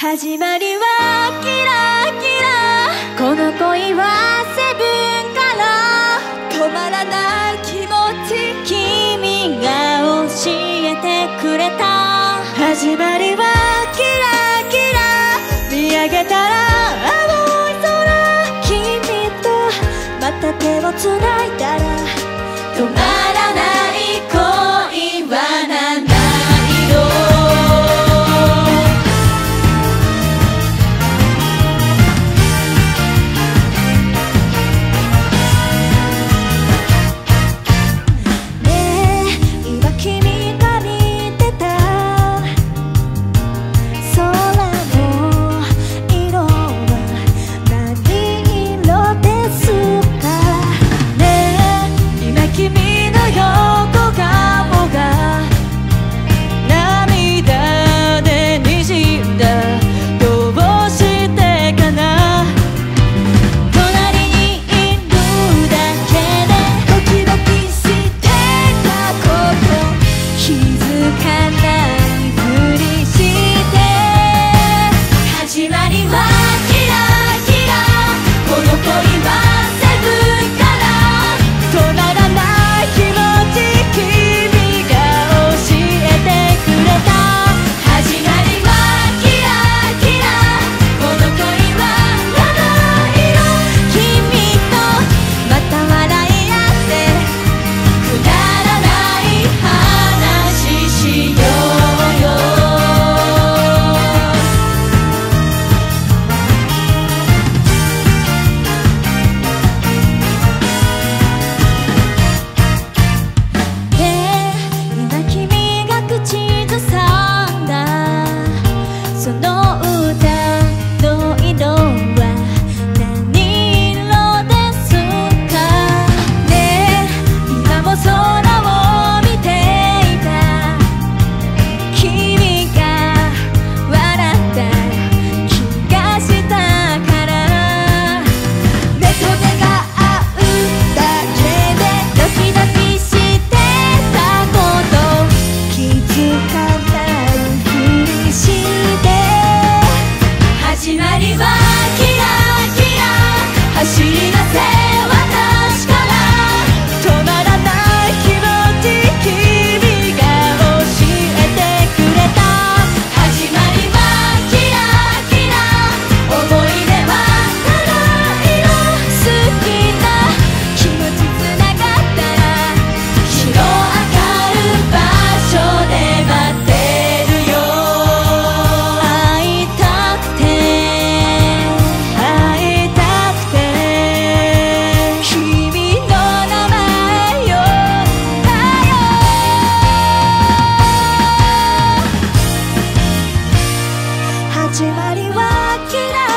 始まりはキラキラ。この恋はセブンから。止まらない気持ち君が教えてくれた。始まりはキラキラ。見上げたら青い空。君とまた手をつないだら。止まらない有は嫌い